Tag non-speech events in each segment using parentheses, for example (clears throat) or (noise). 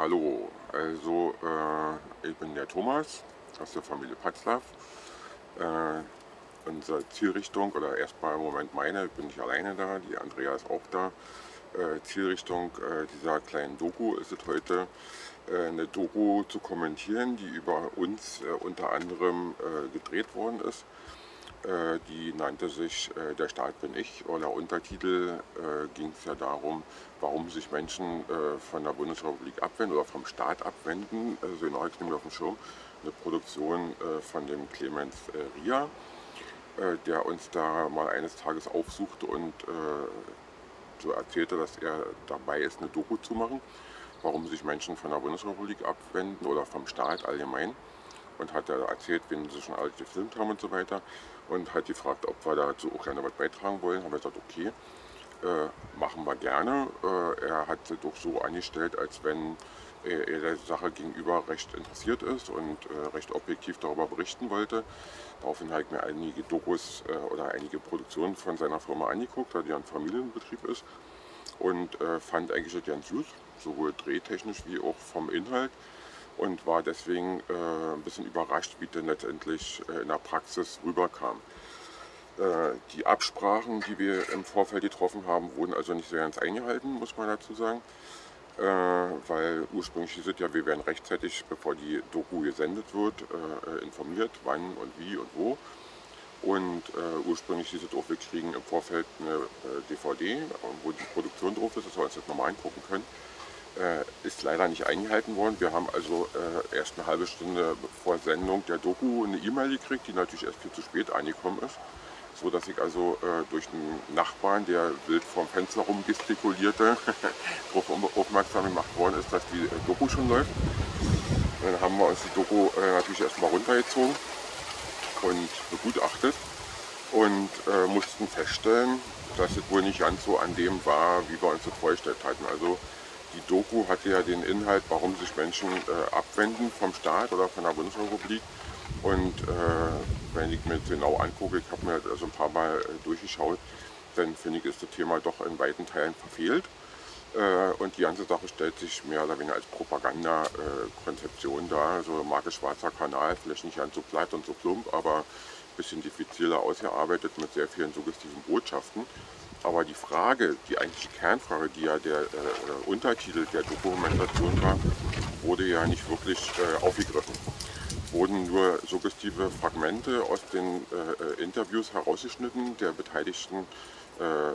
Hallo, also äh, ich bin der Thomas aus der Familie Patzlaff. Äh, unsere Zielrichtung, oder erstmal im Moment meine, ich bin nicht alleine da, die Andrea ist auch da. Äh, Zielrichtung äh, dieser kleinen Doku ist es heute, äh, eine Doku zu kommentieren, die über uns äh, unter anderem gedreht worden ist. Die nannte sich Der Staat bin ich oder Untertitel ging es ja darum, warum sich Menschen von der Bundesrepublik abwenden oder vom Staat abwenden. Also genau, ich nehme auf dem Schirm eine Produktion von dem Clemens Ria, der uns da mal eines Tages aufsuchte und so erzählte, dass er dabei ist, eine Doku zu machen, warum sich Menschen von der Bundesrepublik abwenden oder vom Staat allgemein. Und hat er erzählt, wen sie schon alles gefilmt haben und so weiter. Und hat gefragt, ob wir dazu auch gerne was beitragen wollen. Haben wir gesagt, okay, äh, machen wir gerne. Äh, er hat sie doch so angestellt, als wenn er der Sache gegenüber recht interessiert ist und äh, recht objektiv darüber berichten wollte. Daraufhin habe ich mir einige Dokus äh, oder einige Produktionen von seiner Firma angeguckt, da die ein Familienbetrieb ist und äh, fand eigentlich das ganz gut, sowohl drehtechnisch wie auch vom Inhalt und war deswegen äh, ein bisschen überrascht, wie denn letztendlich äh, in der Praxis rüberkam. Äh, die Absprachen, die wir im Vorfeld getroffen haben, wurden also nicht so ganz eingehalten, muss man dazu sagen. Äh, weil ursprünglich hieß es ja, wir werden rechtzeitig, bevor die Doku gesendet wird, äh, informiert, wann und wie und wo. Und äh, ursprünglich hieß es auch, wir kriegen im Vorfeld eine äh, DVD, wo die Produktion drauf ist, dass wir uns das nochmal angucken können. Äh, ist leider nicht eingehalten worden. Wir haben also äh, erst eine halbe Stunde vor Sendung der Doku eine E-Mail gekriegt, die natürlich erst viel zu spät angekommen ist so dass ich also äh, durch einen Nachbarn, der wild vorm Fenster rum gestikulierte, (laughs) darauf aufmerksam gemacht worden ist, dass die äh, Doku schon läuft. Und dann haben wir uns die Doku äh, natürlich erstmal runtergezogen und begutachtet und äh, mussten feststellen, dass es wohl nicht ganz so an dem war, wie wir uns das vorgestellt hatten. Also die Doku hatte ja den Inhalt, warum sich Menschen äh, abwenden vom Staat oder von der Bundesrepublik und äh, wenn ich mir genau angucke, ich habe mir also ein paar Mal äh, durchgeschaut, dann finde ich, ist das Thema doch in weiten Teilen verfehlt. Äh, und die ganze Sache stellt sich mehr oder weniger als Propagandakonzeption äh, dar. Also Marke Schwarzer Kanal, vielleicht nicht ganz so platt und so plump, aber ein bisschen diffiziler ausgearbeitet mit sehr vielen suggestiven Botschaften. Aber die Frage, die eigentliche Kernfrage, die ja der äh, Untertitel der Dokumentation war, wurde ja nicht wirklich äh, aufgegriffen wurden nur suggestive Fragmente aus den äh, Interviews herausgeschnitten der beteiligten äh, äh,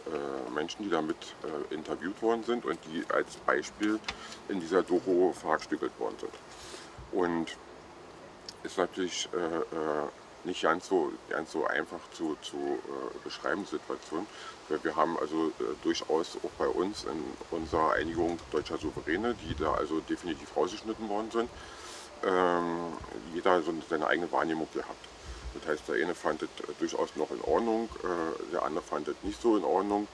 Menschen, die damit äh, interviewt worden sind und die als Beispiel in dieser Doku verhackstückelt worden sind. Und ist natürlich nicht ganz so, ganz so einfach zu, zu äh, beschreiben, Situation. Wir haben also äh, durchaus auch bei uns in unserer Einigung deutscher Souveräne, die da also definitiv rausgeschnitten worden sind, ähm, jeder so seine eigene Wahrnehmung gehabt. Das heißt, der eine fand es äh, durchaus noch in Ordnung, äh, der andere fand es nicht so in Ordnung.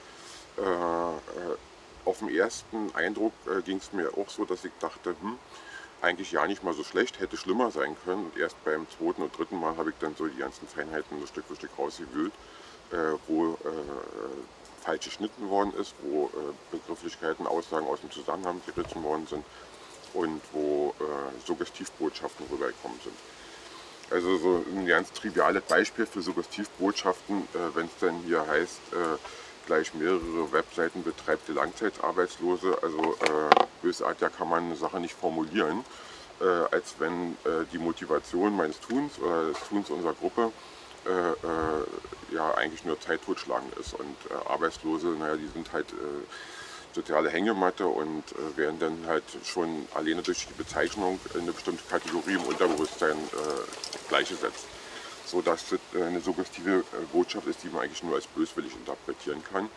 Äh, äh auf den ersten Eindruck ging es mir auch so, dass ich dachte, hm, eigentlich ja nicht mal so schlecht, hätte schlimmer sein können. Und erst beim zweiten und dritten Mal habe ich dann so die ganzen Feinheiten so Stück für Stück rausgewühlt, äh, wo falsch geschnitten worden ist, wo Begrifflichkeiten, Aussagen aus dem Zusammenhang gerissen worden sind und wo äh, Suggestivbotschaften rübergekommen sind. Also so ein ganz triviales Beispiel für Suggestivbotschaften, äh, wenn es dann hier heißt, äh, gleich mehrere Webseiten betreibt die Langzeitarbeitslose. Also äh, bösartiger kann man eine Sache nicht formulieren, äh, als wenn äh, die Motivation meines Tuns oder des Tuns unserer Gruppe äh, äh, ja eigentlich nur Zeit totschlagen ist. Und äh, Arbeitslose, naja, die sind halt soziale Hängematte und werden dann halt schon alleine durch die Bezeichnung in eine bestimmte Kategorie im Unterbewusstsein gleichgesetzt. So dass das äh, eine suggestive äh, Botschaft ist, die man eigentlich nur als böswillig interpretieren kann,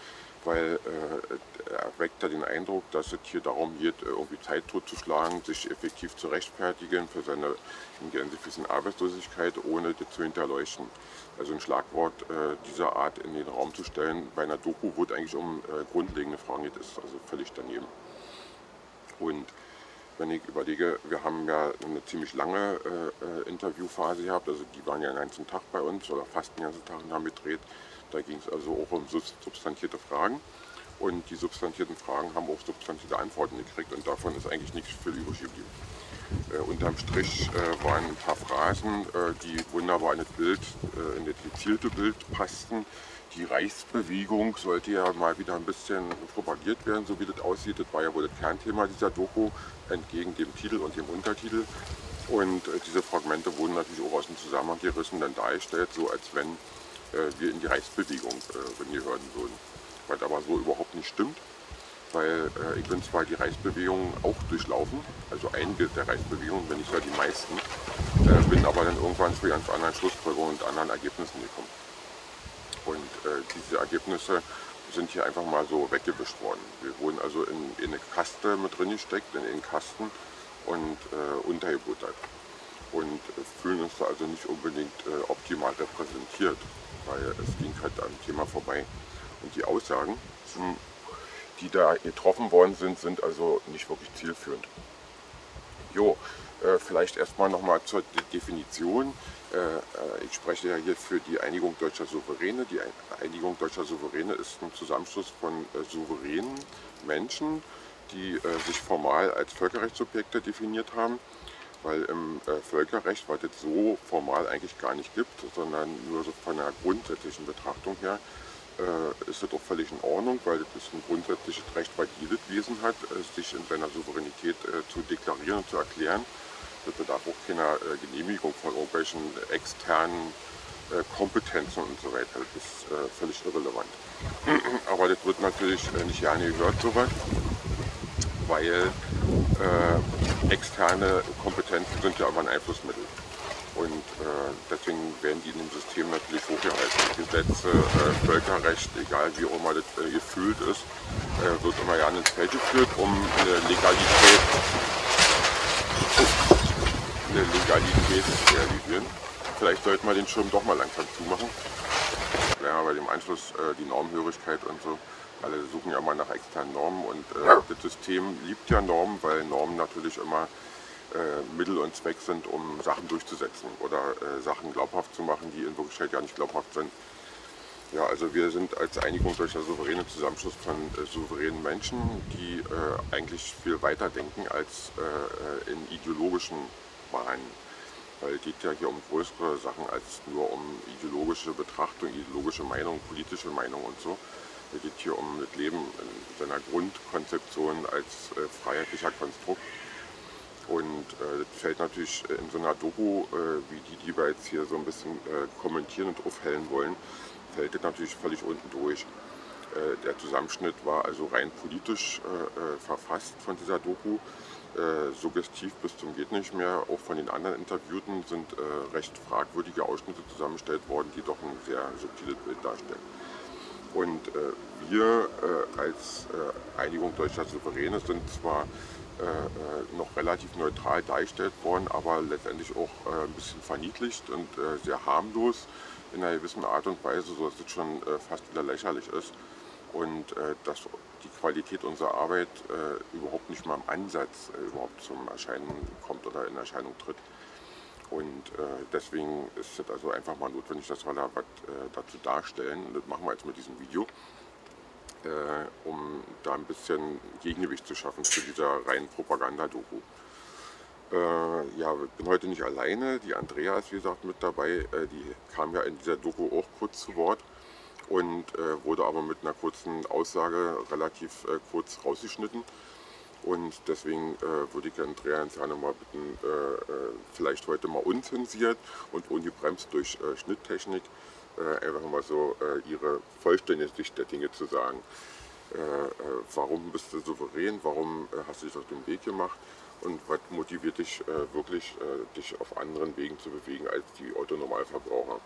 weil äh, er weckt da den Eindruck, dass es hier darum geht, äh, irgendwie Zeit totzuschlagen, sich effektiv zu rechtfertigen für seine in Gänsefüßen Arbeitslosigkeit, ohne das zu hinterleuchten. Also ein Schlagwort äh, dieser Art in den Raum zu stellen bei einer Doku, wo es eigentlich um äh, grundlegende Fragen geht, ist also völlig daneben. Und wenn ich überlege, wir haben ja eine ziemlich lange äh, äh Interviewphase gehabt, also die waren ja den ganzen Tag bei uns oder fast den ganzen Tag und haben gedreht. Da ging es also auch um substantierte Fragen. Und die substanzierten Fragen haben auch substanzierte Antworten gekriegt und davon ist eigentlich nichts viel übrig geblieben. Äh, unterm Strich äh, waren ein paar Phrasen, äh, die wunderbar in das Bild, äh, in das gezielte Bild passten. Die Reichsbewegung sollte ja mal wieder ein bisschen propagiert werden, so wie das aussieht. Das war ja wohl das Kernthema dieser Doku, entgegen dem Titel und dem Untertitel. Und äh, diese Fragmente wurden natürlich auch aus dem Zusammenhang gerissen, dann dargestellt, so als wenn äh, wir in die Reichsbewegung äh, gehören würden. Was aber so überhaupt nicht stimmt weil äh, ich bin zwar die Reichsbewegung auch durchlaufen, also einige der Reichsbewegungen, wenn nicht sogar die meisten, äh, bin aber dann irgendwann zu ganz anderen Schlussfolgerungen und anderen Ergebnissen gekommen. Und äh, diese Ergebnisse sind hier einfach mal so weggewischt worden. Wir wurden also in, in eine Kaste mit drin gesteckt, in den Kasten und äh, untergebuttert. Und äh, fühlen uns da also nicht unbedingt äh, optimal repräsentiert, weil es ging halt am Thema vorbei. Und die Aussagen die da getroffen worden sind, sind also nicht wirklich zielführend. Jo, äh, vielleicht erstmal nochmal zur Definition. Äh, äh, ich spreche ja hier für die Einigung deutscher Souveräne. Die Einigung deutscher Souveräne ist ein Zusammenschluss von äh, souveränen Menschen, die sich formal als Völkerrechtssubjekte definiert haben weil im Völkerrecht, was es so formal eigentlich gar nicht gibt, sondern nur so von einer grundsätzlichen Betrachtung her, ist das doch völlig in Ordnung, weil das ist ein grundsätzliches Recht, was jedes Wesen hat, sich in seiner Souveränität zu deklarieren und zu erklären. Das bedarf auch keiner äh, Genehmigung von irgendwelchen externen äh, Kompetenzen und so weiter. Das ist äh, völlig irrelevant. (clears throat) Aber das wird natürlich nicht gerne gehört, sowas, weil externe Kompetenzen sind ja aber ein Einflussmittel. Und äh, deswegen werden die in dem System natürlich hochgehalten. Gesetze, äh, Völkerrecht, egal wie auch immer das äh, gefühlt ist, äh, wird immer gerne ins Feld geführt, um Legalität, eine Legalität realisieren. Vielleicht sollten wir den Schirm doch mal langsam zumachen. Ja, bei dem Anschluss äh, die Normhörigkeit und so. Alle suchen ja mal nach externen Normen und äh, das System liebt ja Normen, weil Normen natürlich immer äh, Mittel und Zweck sind, um Sachen durchzusetzen oder äh, Sachen glaubhaft zu machen, die in Wirklichkeit gar nicht glaubhaft sind. Ja, also wir sind als Einigung durch einen souveränen Zusammenschluss von äh, souveränen Menschen, die äh, eigentlich viel weiter denken als äh, in ideologischen Bahnen. Weil es geht ja hier um größere Sachen als nur um ideologische Betrachtung, ideologische Meinung, politische Meinung und so. Es geht hier um das Leben in seiner Grundkonzeption als äh, freiheitlicher Konstrukt und äh, das fällt natürlich in so einer Doku, äh, wie die, die wir jetzt hier so ein bisschen äh, kommentieren und aufhellen wollen, fällt das natürlich völlig unten durch. Äh, der Zusammenschnitt war also rein politisch äh, äh, verfasst von dieser Doku. Suggestiv bis zum geht nicht mehr. Auch von den anderen Interviewten sind recht fragwürdige Ausschnitte zusammengestellt worden, die doch ein sehr subtiles Bild darstellen. Und wir als Einigung deutscher Souveräne sind zwar äh, äh, noch relativ neutral dargestellt worden, aber letztendlich auch äh, ein bisschen verniedlicht und sehr harmlos in einer gewissen Art und Weise, sodass es schon fast wieder lächerlich ist und dass die Qualität unserer Arbeit überhaupt nicht mal im Ansatz überhaupt zum Erscheinen kommt oder in Erscheinung tritt. Und deswegen ist es also einfach mal notwendig, dass wir da was dazu darstellen. Und das machen wir jetzt mit diesem Video äh, um da ein bisschen Gegengewicht zu schaffen zu dieser reinen Propagandadoku. Äh, ja, ich bin heute nicht alleine. Die Andrea ist wie gesagt mit dabei. Äh, die kam ja in dieser Doku auch kurz zu Wort und äh, wurde aber mit einer kurzen Aussage relativ äh, kurz rausgeschnitten. Und deswegen äh, würde ich Andrea ins Jahr mal bitten, vielleicht heute mal unzensiert und ungebremst durch Schnitttechnik äh, einfach mal so äh, ihre vollständige Sicht der Dinge zu sagen. Äh, warum bist du souverän? Warum hast du dich auf den Weg gemacht? Und was motiviert dich wirklich, dich auf anderen Wegen zu bewegen als die Autonormalverbraucher?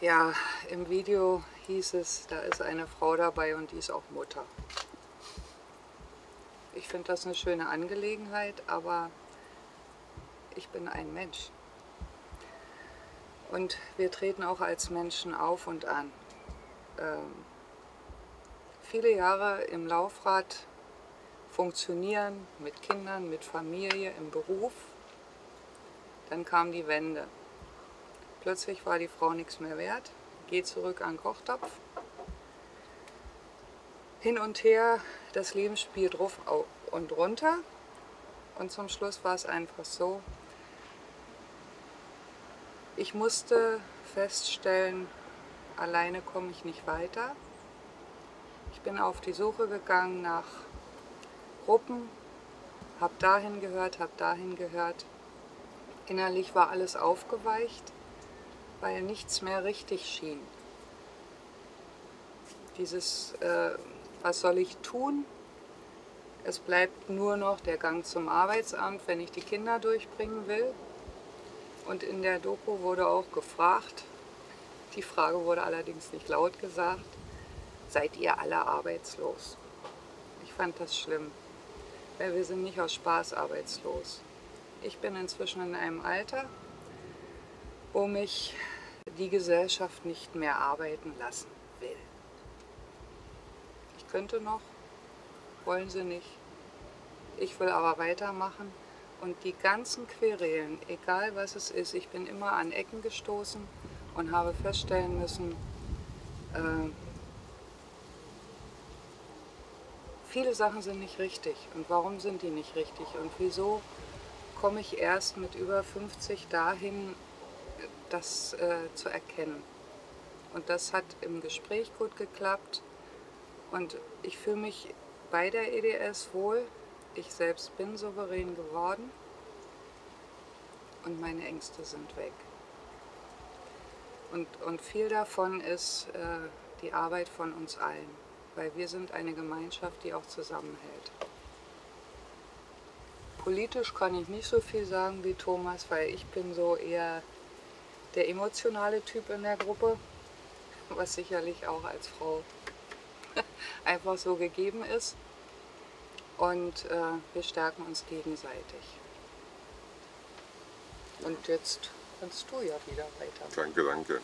Ja, im Video hieß es, da ist eine Frau dabei und die ist auch Mutter. Ich finde das eine schöne Angelegenheit, aber ich bin ein Mensch. Und wir treten auch als Menschen auf und an. Ähm, viele Jahre im Laufrad funktionieren, mit Kindern, mit Familie, im Beruf. Dann kam die Wende. Plötzlich war die Frau nichts mehr wert, geht zurück an den Kochtopf. hin und her, das Leben spielt drauf und runter. Und zum Schluss war es einfach so, ich musste feststellen, alleine komme ich nicht weiter. Ich bin auf die Suche gegangen nach Gruppen, habe dahin gehört, habe dahin gehört. Innerlich war alles aufgeweicht, weil nichts mehr richtig schien. Dieses, äh, was soll ich tun? Es bleibt nur noch der Gang zum Arbeitsamt, wenn ich die Kinder durchbringen will. Und in der Doku wurde auch gefragt, die Frage wurde allerdings nicht laut gesagt, seid ihr alle arbeitslos? Ich fand das schlimm, weil wir sind nicht aus Spaß arbeitslos. Ich bin inzwischen in einem Alter, wo mich die Gesellschaft nicht mehr arbeiten lassen will. Ich könnte noch, wollen sie nicht. Ich will aber weitermachen und die ganzen Querelen, egal was es ist, ich bin immer an Ecken gestoßen und habe feststellen müssen, äh, viele Sachen sind nicht richtig. Und warum sind die nicht richtig? Und wieso komme ich erst mit über 50 dahin, das äh, zu erkennen? Und das hat im Gespräch gut geklappt. Und ich fühle mich bei der EDS wohl. Ich selbst bin souverän geworden und meine Ängste sind weg. Und, und viel davon ist äh, die Arbeit von uns allen, weil wir sind eine Gemeinschaft, die auch zusammenhält. Politisch kann ich nicht so viel sagen wie Thomas, weil ich bin so eher der emotionale Typ in der Gruppe, was sicherlich auch als Frau (laughs) einfach so gegeben ist und äh, wir stärken uns gegenseitig. Und jetzt kannst du ja wieder weiter. Danke, danke.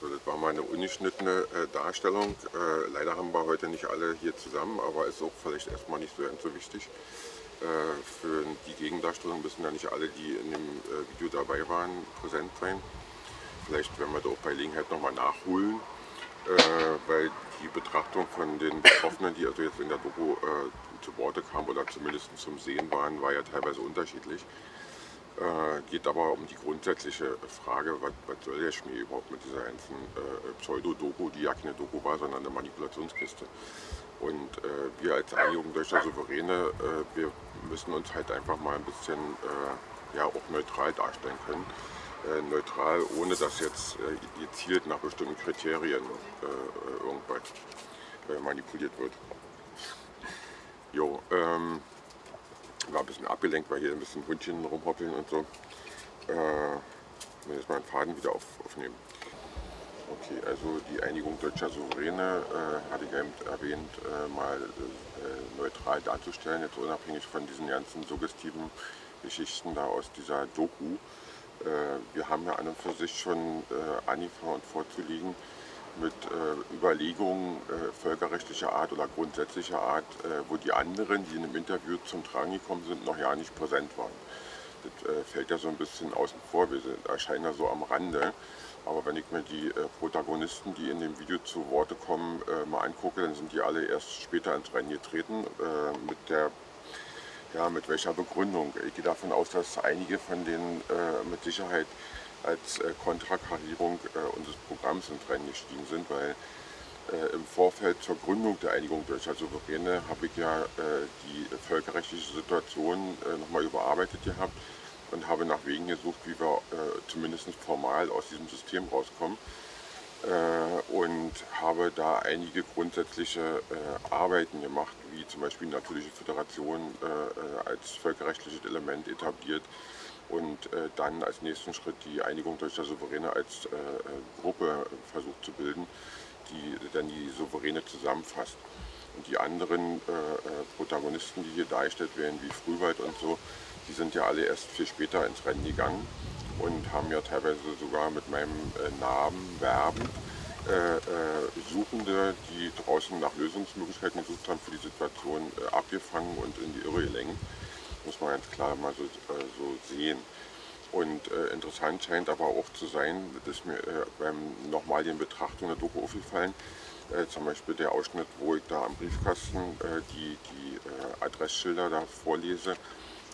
So, das war mal eine ungeschnittene äh, Darstellung. Äh, leider haben wir heute nicht alle hier zusammen, aber ist auch vielleicht erstmal nicht so ganz so wichtig. Äh, für die Gegendarstellung müssen ja nicht alle, die in dem äh, Video dabei waren, präsent sein. Vielleicht werden wir da auch bei Gelegenheit nochmal nachholen, äh, weil die Betrachtung von den Betroffenen, die also jetzt in der Doku zu Worte kamen oder zumindest zum Sehen waren, war ja teilweise unterschiedlich. Äh, geht aber um die grundsätzliche Frage, was, was soll der Schmäh überhaupt mit dieser ganzen äh, Pseudo-Doku, die ja keine Doku war, sondern eine Manipulationskiste. Und äh, wir als Einigung deutscher Souveräne, äh, wir müssen uns halt einfach mal ein bisschen äh, ja, auch neutral darstellen können. Äh, neutral, ohne dass jetzt gezielt nach bestimmten Kriterien irgendwas manipuliert wird. Jo, ähm, war ein bisschen abgelenkt, weil hier ein bisschen Hundchen rumhoppeln und so. Äh, jetzt mal einen Faden wieder auf, aufnehmen. Okay, also die Einigung deutscher Souveräne äh, hatte ich eben erwähnt, äh, mal äh, neutral darzustellen, jetzt unabhängig von diesen ganzen suggestiven Geschichten da aus dieser Doku. Äh, wir haben ja an und für sich schon äh, angefangen vorzulegen, mit äh, Überlegungen äh, völkerrechtlicher Art oder grundsätzlicher Art, äh, wo die anderen, die in einem Interview zum Tragen gekommen sind, noch ja nicht präsent waren. Das äh, fällt ja so ein bisschen außen vor, wir sind, erscheinen ja so am Rande. Aber wenn ich mir die äh, Protagonisten, die in dem Video zu Worte kommen, äh, mal angucke, dann sind die alle erst später ins Rennen getreten mit der ja, mit welcher Begründung. Ich gehe davon aus, dass einige von denen mit Sicherheit als äh, Kontrakarierung äh, unseres Programms ins Rennen gestiegen sind, weil äh, im Vorfeld zur Gründung der Einigung Deutscher Souveräne habe ich ja die völkerrechtliche Situation nochmal überarbeitet gehabt und habe nach Wegen gesucht, wie wir zumindest formal aus diesem System rauskommen und habe da einige grundsätzliche Arbeiten gemacht, wie zum Beispiel natürliche Föderation als völkerrechtliches Element etabliert, und äh, dann als nächsten Schritt die Einigung deutscher Souveräne als äh, äh, Gruppe versucht zu bilden, die dann die Souveräne zusammenfasst. Und die anderen äh, äh, Protagonisten, die hier dargestellt werden, wie Frühwald und so, die sind ja alle erst viel später ins Rennen gegangen und haben ja teilweise sogar mit meinem äh, Namen werbend Suchende, die draußen nach Lösungsmöglichkeiten gesucht haben für die Situation, abgefangen und in die Irre gelenkt muss man ganz klar mal so, äh, so sehen. Und äh, interessant scheint aber auch zu sein, dass mir äh, beim nochmaligen Betrachtung der Doku aufgefallen, Äh, zum Beispiel der Ausschnitt, wo ich da am Briefkasten äh, die, die äh, Adressschilder da vorlese,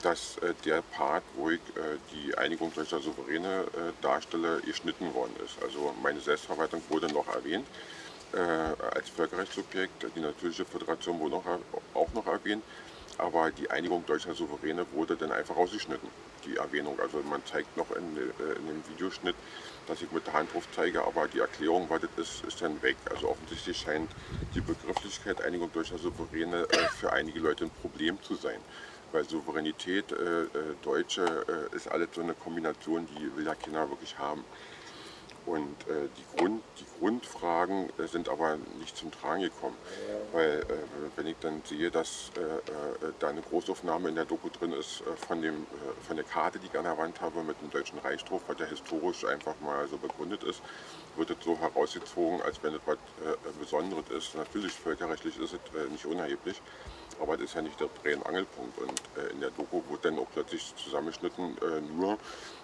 dass äh, der Part, wo ich die Einigung deutscher Souveräne darstelle, geschnitten worden ist. Also meine Selbstverwaltung wurde noch erwähnt als Völkerrechtssubjekt, die natürliche Föderation wurde noch, auch noch erwähnt, aber die Einigung deutscher Souveräne wurde dann einfach rausgeschnitten, die Erwähnung. Also man zeigt noch in, in dem Videoschnitt, dass ich mit der Hand drauf zeige, aber die Erklärung, was das ist, ist dann weg. Also offensichtlich scheint die Begrifflichkeit Einigung deutscher Souveräne äh, für einige Leute ein Problem zu sein. Weil Souveränität, äh, äh, Deutsche, äh, ist alles so eine Kombination, die will ja keiner wirklich haben. Und äh, die, Grund, die Grundfragen äh, sind aber nicht zum Tragen gekommen. Weil äh, wenn ich dann sehe, dass äh, äh, da eine Großaufnahme in der Doku drin ist äh, von, dem, von der Karte, die ich an der Wand habe mit dem Deutschen Reich was ja historisch einfach mal so begründet ist, wird es so herausgezogen, als wenn es was Besonderes ist. Natürlich, völkerrechtlich ist es nicht unerheblich, aber das ist ja nicht der Dreh- und Angelpunkt. Und in der Doku wird dann auch plötzlich zusammengeschnitten nur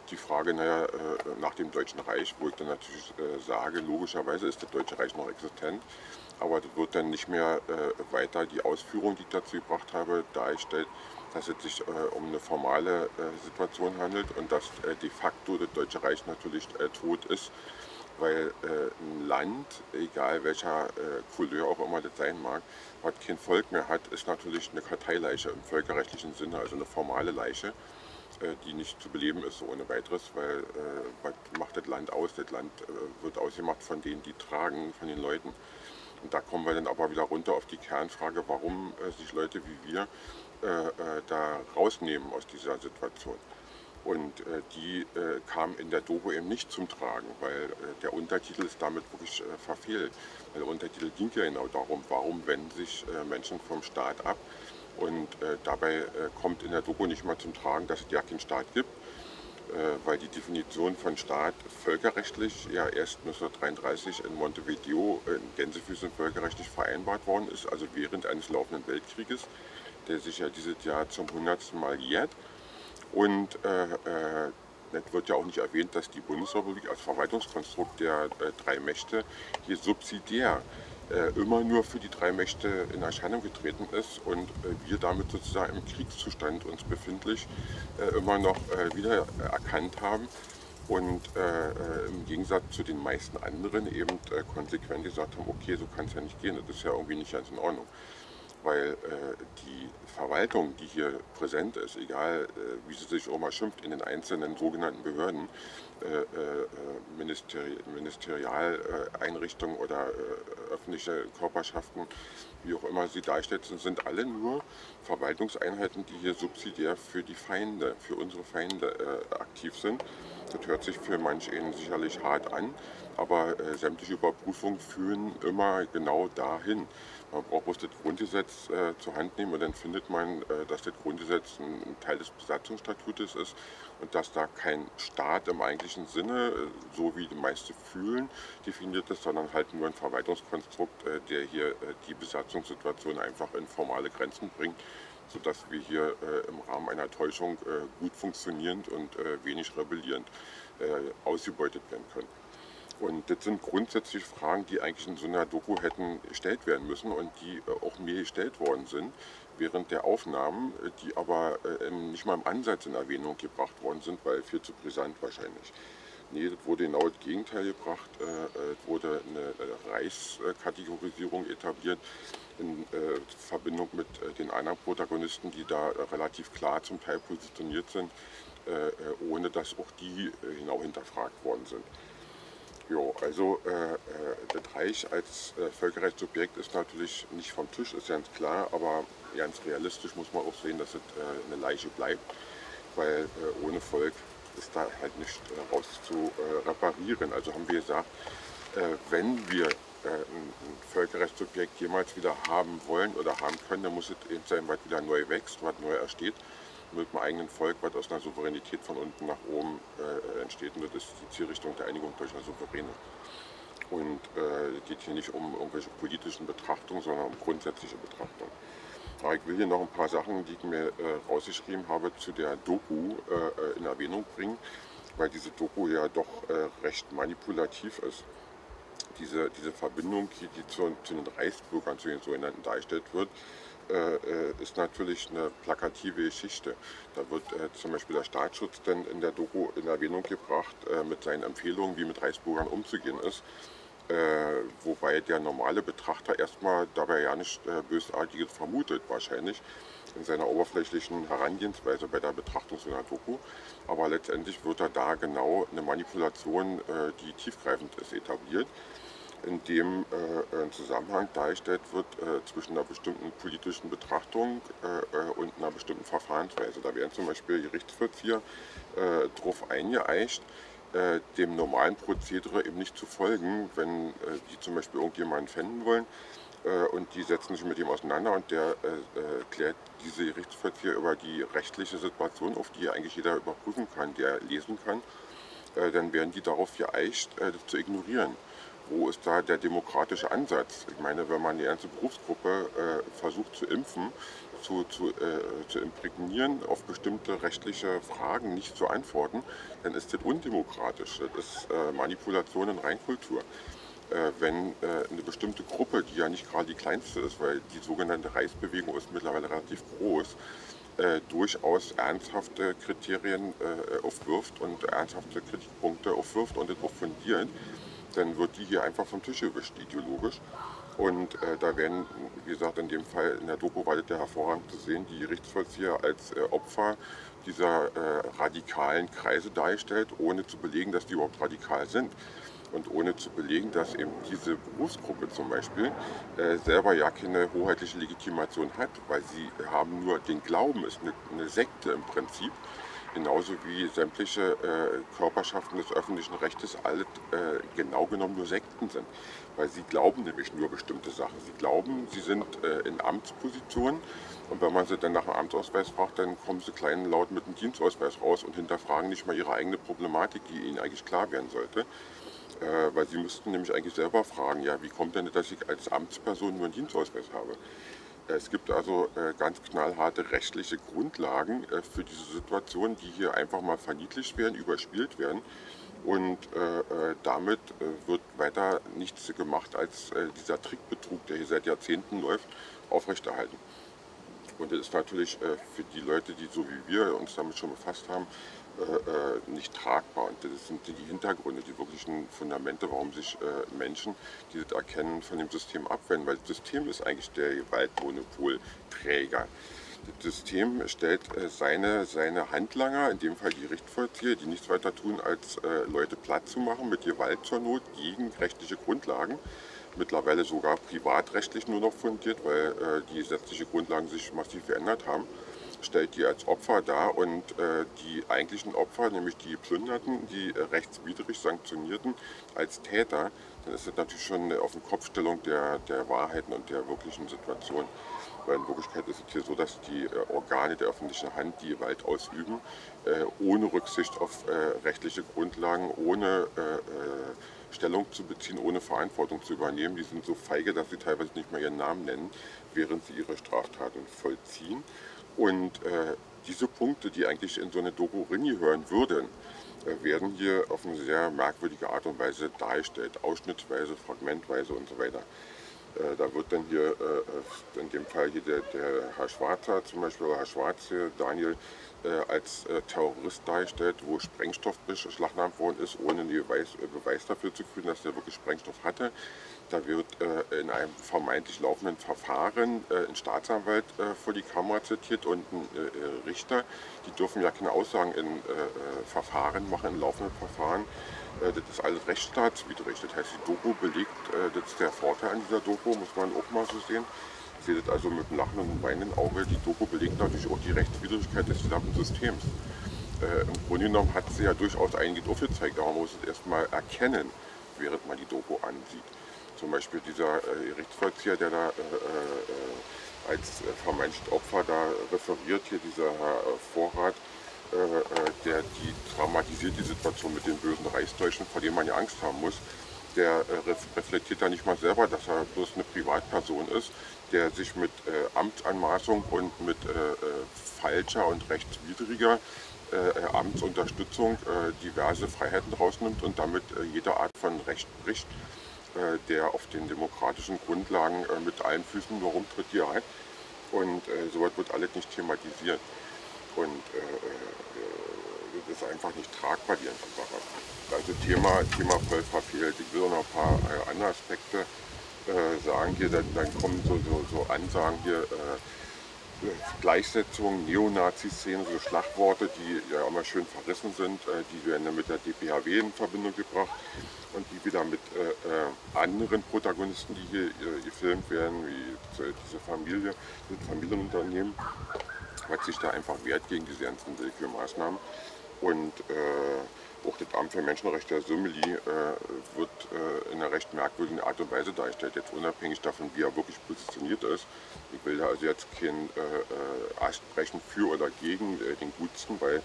die Frage, naja, äh, nach dem Deutschen Reich, wo ich dann natürlich äh, sage, logischerweise ist das Deutsche Reich noch existent, aber das wird dann nicht mehr äh, weiter die Ausführung, die ich dazu gebracht habe, dargestellt, dass es sich um eine formale Situation handelt und dass de facto das Deutsche Reich natürlich tot ist, weil ein Land, egal welcher Couleur auch immer das sein mag, was kein Volk mehr hat, ist natürlich eine Karteileiche im völkerrechtlichen Sinne, also eine formale Leiche. Äh, die nicht zu beleben ist so ohne weiteres, weil äh, was macht das Land aus? Das Land äh, wird ausgemacht von denen, die tragen, von den Leuten. Und da kommen wir dann aber wieder runter auf die Kernfrage, warum äh, sich Leute wie wir äh, äh, da rausnehmen aus dieser Situation. Und die kam in der Doku eben nicht zum Tragen, weil der Untertitel ist damit wirklich verfehlt. Weil der Untertitel ging ja genau darum, warum wenden sich Menschen vom Staat ab und äh, dabei äh, kommt in der Doku nicht mal zum Tragen, dass es ja keinen Staat gibt, äh, weil die Definition von Staat völkerrechtlich ja erst 1933 in Montevideo in Gänsefüßen völkerrechtlich vereinbart worden ist, also während eines laufenden Weltkrieges, der sich ja dieses Jahr zum 100. Mal jährt. Und äh, äh, es wird ja auch nicht erwähnt, dass die Bundesrepublik als Verwaltungskonstrukt der äh, drei Mächte hier subsidiär äh, immer nur für die drei Mächte in Erscheinung getreten ist und äh, wir damit sozusagen im Kriegszustand uns befindlich äh, immer noch wieder erkannt haben und im Gegensatz zu den meisten anderen eben konsequent gesagt haben, okay, so kann es ja nicht gehen, das ist ja irgendwie nicht ganz in Ordnung weil äh, die Verwaltung, die hier präsent ist, egal äh, wie sie sich auch mal schimpft, in den einzelnen sogenannten Behörden, äh, äh Ministeri Ministerialeinrichtungen oder äh, öffentliche Körperschaften, wie auch immer sie darstellt, sind alle nur Verwaltungseinheiten, die hier subsidiär für die Feinde, für unsere Feinde äh, aktiv sind. Das hört sich für manche eben sicherlich hart an, aber sämtliche Überprüfungen führen immer genau dahin. Man braucht bloß das Grundgesetz äh, zur Hand nehmen und dann findet man, äh, dass das Grundgesetz ein, Teil des Besatzungsstatutes ist und dass da kein Staat im eigentlichen Sinne, äh, so wie die meisten fühlen, definiert ist, sondern halt nur ein Verwaltungskonstrukt, äh, der hier äh, die Besatzungssituation einfach in formale Grenzen bringt sodass wir hier äh, im Rahmen einer Täuschung äh, gut funktionierend und äh, wenig rebellierend ausgebeutet werden können. Und das sind grundsätzlich Fragen, die eigentlich in so einer Doku hätten gestellt werden müssen und die äh, auch mir gestellt worden sind während der Aufnahmen, äh, die aber äh, nicht mal im Ansatz in Erwähnung gebracht worden sind, weil viel zu brisant wahrscheinlich. Nee, das wurde genau das Gegenteil gebracht. Es wurde eine Reichskategorisierung etabliert in Verbindung mit den anderen Protagonisten, die da relativ klar zum Teil positioniert sind, ohne dass auch die genau hinterfragt worden sind. Jo, also äh, äh, das Reich als äh, Völkerrechtssubjekt ist natürlich nicht vom Tisch, ist ganz klar, aber ganz realistisch muss man auch sehen, dass es äh, eine Leiche bleibt, weil äh, ohne Volk ist da halt nicht äh, raus zu reparieren. Also haben wir gesagt, wenn wir ein Völkerrechtssubjekt jemals wieder haben wollen oder haben können, dann muss es eben sein, was wieder neu wächst, was neu entsteht mit dem eigenen Volk, was aus einer Souveränität von unten nach oben äh, entsteht. Und das ist die Zielrichtung der Einigung deutscher Souveräne. Und es äh, geht hier nicht um irgendwelche politischen Betrachtungen, sondern um grundsätzliche Betrachtungen. Aber ich will hier noch ein paar Sachen, die ich mir äh, rausgeschrieben habe, zu der Doku äh, in Erwähnung bringen, weil diese Doku ja doch äh, recht manipulativ ist. diese, diese Verbindung, die zu, zu den Reichsbürgern, zu den sogenannten dargestellt wird, äh, äh, ist natürlich eine plakative Geschichte. Da wird äh, zum Beispiel der Staatsschutz dann in der Doku in Erwähnung gebracht äh, mit seinen Empfehlungen, wie mit Reichsbürgern umzugehen ist. Äh, wobei der normale Betrachter erstmal dabei ja nicht äh, Bösartiges vermutet, wahrscheinlich in seiner oberflächlichen Herangehensweise bei der Betrachtung so einer Doku. Aber letztendlich wird da, da genau eine Manipulation, die tiefgreifend ist, etabliert in dem äh, ein Zusammenhang dargestellt wird äh, zwischen einer bestimmten politischen Betrachtung äh, äh und einer bestimmten Verfahrensweise. Da werden zum Beispiel Gerichtsvollzieher äh, darauf eingeeicht, äh, dem normalen Prozedere eben nicht zu folgen, wenn die zum Beispiel irgendjemanden fänden wollen und die setzen sich mit ihm auseinander und der klärt diese Gerichtsvollzieher über die rechtliche Situation auf, die eigentlich jeder überprüfen kann, der lesen kann, dann werden die darauf geeicht, das zu ignorieren wo ist da der demokratische Ansatz? Ich meine, wenn man die ganze Berufsgruppe äh, versucht zu impfen, zu, zu, äh, zu imprägnieren, auf bestimmte rechtliche Fragen nicht zu antworten, dann ist das undemokratisch. Das ist äh, Manipulation in Reinkultur. Äh, wenn äh, eine bestimmte Gruppe, die ja nicht gerade die kleinste ist, weil die sogenannte Reichsbewegung ist mittlerweile relativ groß, äh, durchaus ernsthafte Kriterien äh, aufwirft und ernsthafte Kritikpunkte aufwirft und das auch fundiert, dann wird die hier einfach vom Tisch gewischt, ideologisch. Und äh, da werden, wie gesagt, in dem Fall in der Doku war das ja hervorragend zu sehen, die Gerichtsvollzieher als äh, Opfer dieser äh, radikalen Kreise dargestellt, ohne zu belegen, dass die überhaupt radikal sind. Und ohne zu belegen, dass eben diese Berufsgruppe zum Beispiel äh, selber ja keine hoheitliche Legitimation hat, weil sie haben nur den Glauben, ist eine, eine Sekte im Prinzip genauso wie sämtliche äh, Körperschaften des öffentlichen Rechtes alle äh, genau genommen nur Sekten sind. Weil sie glauben nämlich nur bestimmte Sachen. Sie glauben, sie sind äh, in Amtspositionen und wenn man sie dann nach dem Amtsausweis fragt, dann kommen sie klein laut mit dem Dienstausweis raus und hinterfragen nicht mal ihre eigene Problematik, die ihnen eigentlich klar werden sollte. Äh, weil sie müssten nämlich eigentlich selber fragen, ja, wie kommt denn, dass ich als Amtsperson nur einen Dienstausweis habe? Es gibt also äh, ganz knallharte rechtliche Grundlagen äh, für diese Situation, die hier einfach mal verniedlicht werden, überspielt werden. Und äh, damit wird weiter nichts gemacht, als dieser Trickbetrug, der hier seit Jahrzehnten läuft, aufrechterhalten. Und das ist natürlich für die Leute, die so wie wir uns damit schon befasst haben, äh, äh, nicht tragbar. Und das sind die Hintergründe, die wirklichen Fundamente, warum sich äh, Menschen, die das erkennen, von dem System abwenden. Weil das System ist eigentlich der Gewaltmonopolträger. Das System stellt seine, seine Handlanger, in dem Fall die Richtvollzieher, die nichts weiter tun, als Leute platt zu machen mit Gewalt zur Not gegen rechtliche Grundlagen mittlerweile sogar privatrechtlich nur noch fundiert, weil äh, die gesetzlichen Grundlagen sich massiv verändert haben stellt die als Opfer dar und äh, die eigentlichen Opfer, nämlich die Plünderten, die äh, rechtswidrig sanktionierten, als Täter, dann ist das natürlich schon eine Auf den Kopfstellung der, der Wahrheiten und der wirklichen Situation. Weil in Wirklichkeit ist es hier so, dass die äh, Organe der öffentlichen Hand die Gewalt ausüben, äh, ohne Rücksicht auf äh, rechtliche Grundlagen, ohne äh, Stellung zu beziehen, ohne Verantwortung zu übernehmen. Die sind so feige, dass sie teilweise nicht mehr ihren Namen nennen, während sie ihre Straftaten vollziehen. Und äh, diese Punkte, die eigentlich in so eine Doku hören würden, äh, werden hier auf eine sehr merkwürdige Art und Weise dargestellt, ausschnittsweise, fragmentweise und so weiter. Äh, da wird dann hier, äh, in dem Fall hier der, der Herr Schwarzer zum Beispiel, oder Herr Schwarz hier, Daniel, äh, als äh, Terrorist dargestellt, wo Sprengstoff beschlagnahmt worden ist, ohne einen Beweis, Beweis dafür zu führen, dass er wirklich Sprengstoff hatte. Da wird äh, in einem vermeintlich laufenden Verfahren äh, ein Staatsanwalt äh, vor die Kamera zitiert und ein äh, Richter. Die dürfen ja keine Aussagen in äh, äh, Verfahren machen, in laufenden Verfahren. das ist alles rechtsstaatswidrig. Das heißt, die Doku belegt, das ist der Vorteil an dieser Doku, muss man auch mal so sehen. Ich sehe das also mit einem lachenden und weinenden Auge. Die Doku belegt natürlich auch die Rechtswidrigkeit des gesamten Systems. Im Grunde genommen hat sie ja durchaus einiges aufgezeigt, aber man muss es erstmal erkennen, während man die Doku ansieht. Zum Beispiel dieser äh, Gerichtsvollzieher, der da äh, äh, als äh, vermeintlich Opfer da referiert, hier dieser Herr äh, Vorrat, äh, der die dramatisiert die Situation mit den bösen Reichsdeutschen, vor dem man ja Angst haben muss. Der reflektiert da nicht mal selber, dass er bloß eine Privatperson ist, der sich mit Amtsanmaßung und mit falscher und rechtswidriger Amtsunterstützung diverse Freiheiten rausnimmt und damit jede Art von Recht bricht äh, der auf den demokratischen Grundlagen äh, mit allen Füßen nur rumtritt hier rein. Und äh, sowas wird alles nicht thematisiert. Und äh, äh, das ist einfach nicht tragbar, die ganze Sache. Also Thema, Thema voll verfehlt. Ich will noch ein paar äh, andere Aspekte sagen hier, dann, dann kommen so, so, so Ansagen hier, Gleichsetzung, Neonazi-Szene, so Schlagworte, die ja immer schön verrissen sind, äh, die werden dann mit der DPHW in Verbindung gebracht und die wieder mit äh, äh, anderen Protagonisten, die hier äh, gefilmt werden, wie diese Familie, diese Familienunternehmen, hat sich da einfach wehrt gegen diese ganzen Willkürmaßnahmen. Und äh, auch das Amt für Menschenrechte Sumeli äh, wird äh, in einer recht merkwürdigen Art und Weise dargestellt, jetzt unabhängig davon, wie er wirklich positioniert ist. Ich will da also jetzt kein äh, Ast brechen für oder gegen den Gutsten, weil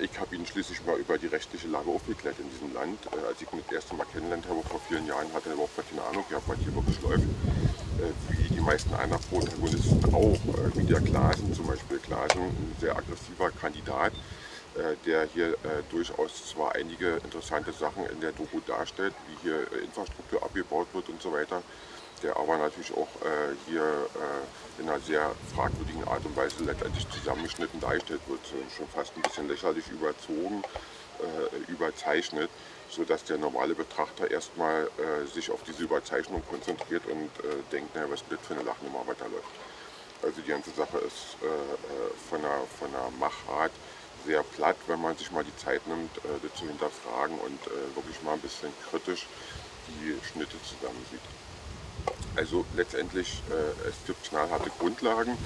ich habe ihn schließlich mal über die rechtliche Lage aufgeklärt in diesem Land. als ich ihn das erste Mal kennengelernt habe vor vielen Jahren, hatte er überhaupt keine Ahnung gehabt, was hier wirklich läuft. wie die meisten anderen Protagonisten auch, wie der Glasen zum Beispiel. Glasen, ein sehr aggressiver Kandidat, der hier äh, durchaus zwar einige interessante Sachen in der Doku darstellt, wie hier äh, Infrastruktur abgebaut wird und so weiter, der aber natürlich auch hier in einer sehr fragwürdigen Art und Weise letztendlich zusammengeschnitten dargestellt wird, schon fast ein bisschen lächerlich überzogen, überzeichnet, sodass der normale Betrachter erstmal sich auf diese Überzeichnung konzentriert und denkt, naja, was das für eine Lachnummer, was da läuft. Also die ganze Sache ist von der, von der Machart sehr platt, wenn man sich mal die Zeit nimmt, äh, das zu hinterfragen und äh, wirklich mal ein bisschen kritisch die Schnitte zusammensieht. Also letztendlich, äh, es gibt knallharte Grundlagen,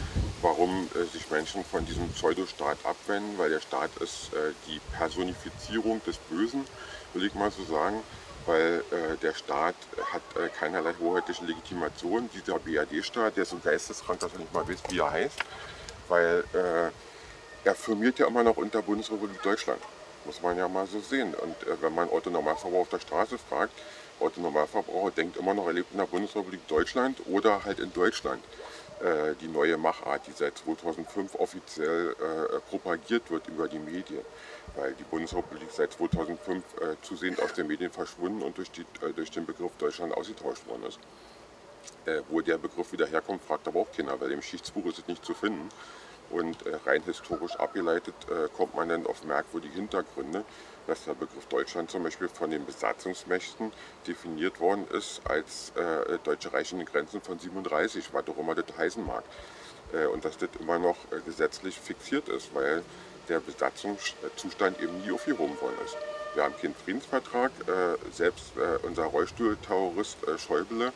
warum äh, sich Menschen von diesem Pseudostaat abwenden, weil der Staat ist äh, die Personifizierung des Bösen, will ich mal so sagen, weil äh, der Staat hat keinerlei hoheitliche Legitimation. Dieser BRD-Staat, der ist so geisteskrank, dass er nicht mal weiß, wie er heißt, weil er firmiert ja immer noch unter Bundesrepublik Deutschland. Muss man ja mal so sehen. Und äh, wenn man Autonormalverbraucher auf der Straße fragt, Autonormalverbraucher denkt immer noch, er lebt in der Bundesrepublik Deutschland oder halt in Deutschland. Äh, die neue Machart, die seit 2005 offiziell äh, propagiert wird über die Medien. Weil die Bundesrepublik seit 2005 äh, zusehends aus den Medien verschwunden und durch, die, äh, durch den Begriff Deutschland ausgetauscht worden ist. Äh, wo der Begriff wieder herkommt, fragt aber auch keiner, weil im Schichtsbuch ist es nicht zu finden. Und äh, rein historisch abgeleitet äh, kommt man dann auf merkwürdige Hintergründe, dass der Begriff Deutschland zum Beispiel von den Besatzungsmächten definiert worden ist als äh, Deutsche Reich in den Grenzen von 37, was auch immer das heißen mag. Äh, und dass das immer noch äh, gesetzlich fixiert ist, weil der Besatzungszustand eben nie aufgehoben worden ist. Wir haben keinen Friedensvertrag, äh, selbst unser Rollstuhlterrorist Schäuble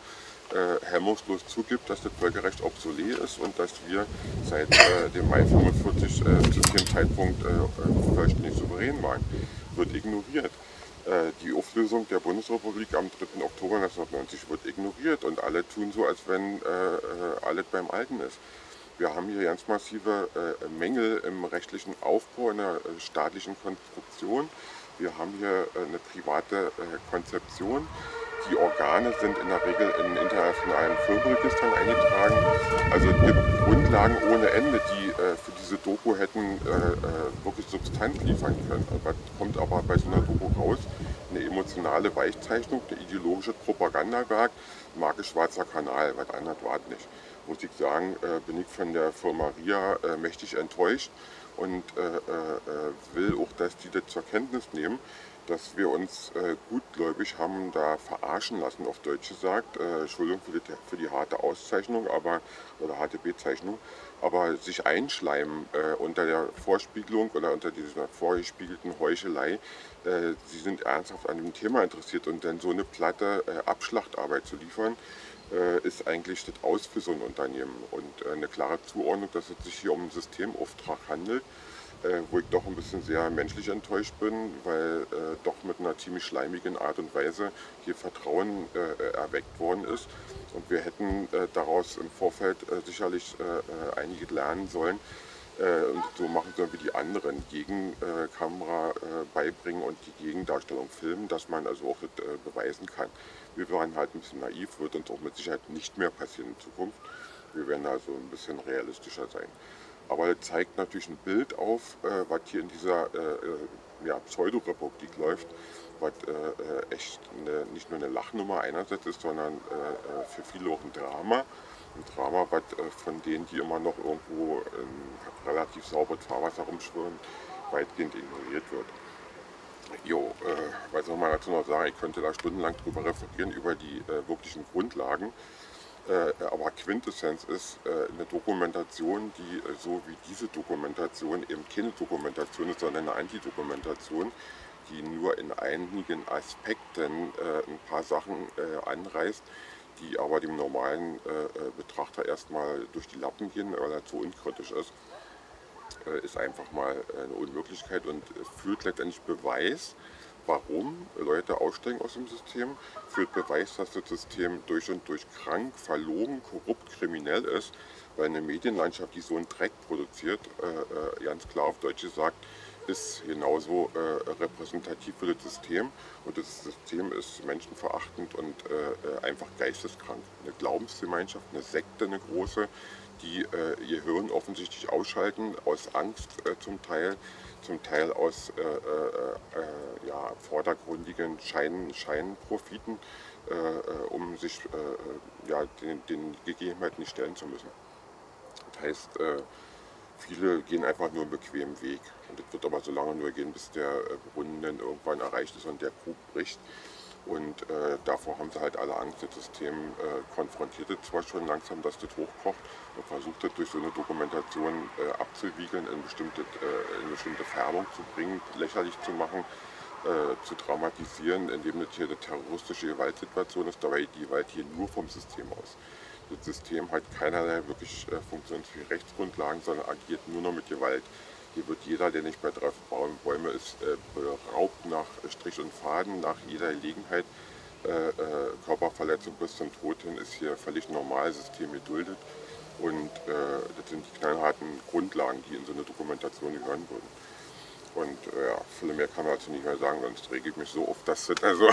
äh, hemmungslos zugibt, dass das Völkerrecht obsolet ist und dass wir seit äh, dem Mai 45 äh, zu dem Zeitpunkt äh, äh, vollständig souverän waren, wird ignoriert. Äh, die Auflösung der Bundesrepublik am 3. Oktober 1990 wird ignoriert und alle tun so, als wenn äh, alles beim Alten ist. Wir haben hier ganz massive Mängel im rechtlichen Aufbau, in der staatlichen Konstruktion. Wir haben hier eine private Konzeption die Organe sind in der Regel in internationalen Firmenregistern eingetragen. Also es gibt Grundlagen ohne Ende, die äh, für diese Doku hätten äh, äh, wirklich Substanz liefern können. Was kommt aber bei so einer Doku raus? Eine emotionale Weichzeichnung, ein ideologisches Propagandawerk, Marke Schwarzer Kanal, was anderes war nicht. Muss ich sagen, äh, bin ich von der Firma RIA äh, mächtig enttäuscht und äh, will auch, dass die das zur Kenntnis nehmen dass wir uns äh, gutgläubig haben da verarschen lassen, auf Deutsch gesagt. Äh, Entschuldigung für die, für die, harte Auszeichnung aber, oder harte Bezeichnung, aber sich einschleimen äh, unter der Vorspiegelung oder unter dieser vorgespiegelten Heuchelei. Äh, sie sind ernsthaft an dem Thema interessiert und dann so eine platte äh, Abschlachtarbeit zu liefern, äh, ist eigentlich das Aus für so ein Unternehmen und eine klare Zuordnung, dass es sich hier um einen Systemauftrag handelt äh, wo ich doch ein bisschen sehr menschlich enttäuscht bin, weil äh, doch mit einer ziemlich schleimigen Art und Weise hier Vertrauen äh, erweckt worden ist. Und wir hätten äh, daraus im Vorfeld äh, sicherlich äh, einige lernen sollen. und so machen sollen wie die anderen Gegenkamera beibringen und die Gegendarstellung filmen, dass man also auch beweisen kann. Wir waren halt ein bisschen naiv, wird uns auch mit Sicherheit nicht mehr passieren in Zukunft. Wir werden also ein bisschen realistischer sein. Aber er zeigt natürlich ein Bild auf, äh, was hier in dieser äh, äh ja, Pseudo-Republik läuft, was äh, echt eine, nicht nur eine Lachnummer einerseits ist, sondern äh, für viele auch ein Drama. Ein Drama, was äh, von denen, die immer noch irgendwo in relativ sauberes Fahrwasser rumschwimmen, weitgehend ignoriert wird. Jo, äh, was soll man dazu noch sagen? Ich könnte da stundenlang drüber referieren, über die äh, wirklichen Grundlagen. Äh, aber Quintessenz ist äh, eine Dokumentation, die äh, so wie diese Dokumentation eben keine Dokumentation ist, sondern eine Antidokumentation, die nur in einigen Aspekten ein paar Sachen anreißt, die aber dem normalen Betrachter erstmal durch die Lappen gehen, weil er zu unkritisch ist ist einfach mal eine Unmöglichkeit und führt letztendlich Beweis, warum Leute aussteigen aus dem System, führt Beweis, dass das System durch und durch krank, verlogen, korrupt, kriminell ist, weil eine Medienlandschaft, die so einen Dreck produziert, äh, äh ganz klar auf Deutsch gesagt, ist genauso äh, repräsentativ für das System und das System ist menschenverachtend und äh, einfach geisteskrank. Eine Glaubensgemeinschaft, eine Sekte, eine große, die äh, ihr Hirn offensichtlich ausschalten, aus Angst äh, zum Teil, zum Teil aus äh, äh, äh ja, vordergründigen Schein, Scheinprofiten, äh, um sich ja, den, den, Gegebenheiten nicht stellen zu müssen. Das heißt, viele gehen einfach nur einen bequemen Weg. Und das wird aber so lange nur gehen, bis der Brunnen dann irgendwann erreicht ist und der Krug bricht. Und äh, davor haben sie halt alle Angst. Das System äh, konfrontiert es zwar schon langsam, dass das hochkocht und versucht das durch so eine Dokumentation äh, abzuwiegeln, in bestimmte, äh, in bestimmte Färbung zu bringen, lächerlich zu machen, äh, zu dramatisieren, indem das hier eine terroristische Gewaltsituation ist. Dabei die Gewalt hier nur vom System aus. Das System hat keinerlei wirklich äh, funktionsfähige Rechtsgrundlagen, sondern agiert nur noch mit Gewalt. Hier wird jeder, der nicht bei drei Bäume ist, äh, beraubt nach Strich und Faden, nach jeder Gelegenheit. Äh, äh, Körperverletzung bis zum Tod hin ist hier völlig normal, System geduldet. Und das sind die knallharten Grundlagen, die in so eine Dokumentation gehören würden. Und ja, viel mehr kann man dazu nicht mehr sagen, sonst rege ich mich so oft, dass das also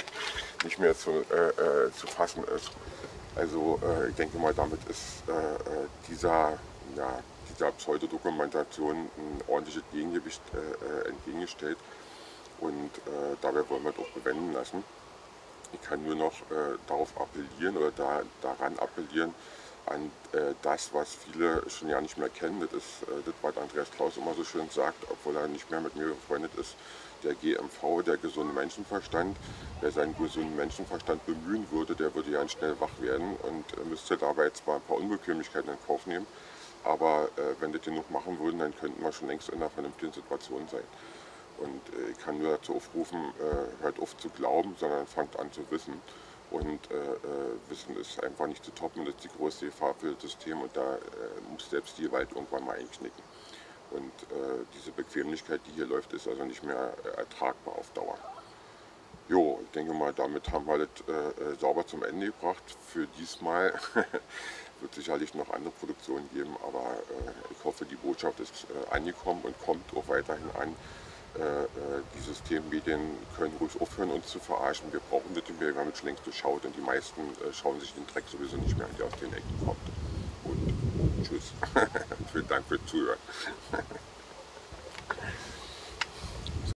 (laughs) nicht mehr zu, äh, zu fassen ist. Also äh, ich denke mal, damit ist dieser ja, dieser Pseudodokumentation ein ordentliches Gegengewicht äh, äh, entgegengestellt und äh, dabei wollen wir es auch bewenden lassen. Ich kann nur noch äh, darauf appellieren oder da, daran appellieren, an äh, das, was viele schon ja nicht mehr kennen. Das ist äh, das, was Andreas Klaus immer so schön sagt, obwohl er nicht mehr mit mir befreundet ist. Der GMV, der gesunde Menschenverstand. Wer seinen gesunden Menschenverstand bemühen würde, der würde ja schnell wach werden und müsste dabei zwar ein paar Unbequemlichkeiten in Kauf nehmen, aber äh, wenn das genug machen würden, dann könnten wir schon längst in einer vernünftigen Situation sein. Und äh, ich kann nur dazu aufrufen, äh, hört auf zu glauben, sondern fangt an zu wissen. Und äh, äh, Wissen ist einfach nicht zu toppen, das ist die größte Gefahr für das System und da äh, muss selbst die Gewalt irgendwann mal einknicken. Und diese Bequemlichkeit, die hier läuft, ist also nicht mehr ertragbar auf Dauer. Jo, ich denke mal, damit haben wir das sauber zum Ende gebracht für diesmal. (laughs) wird sicherlich noch andere Produktionen geben, aber äh, ich hoffe, die Botschaft ist äh, angekommen und kommt auch weiterhin an. Äh, die Systemmedien können ruhig aufhören, uns zu verarschen. Wir brauchen das wir haben schon längst durchschaut und die meisten schauen sich den Dreck sowieso nicht mehr an, der aus den Ecken kommt. Und tschüss. (laughs) Vielen Dank fürs Zuhören. (laughs)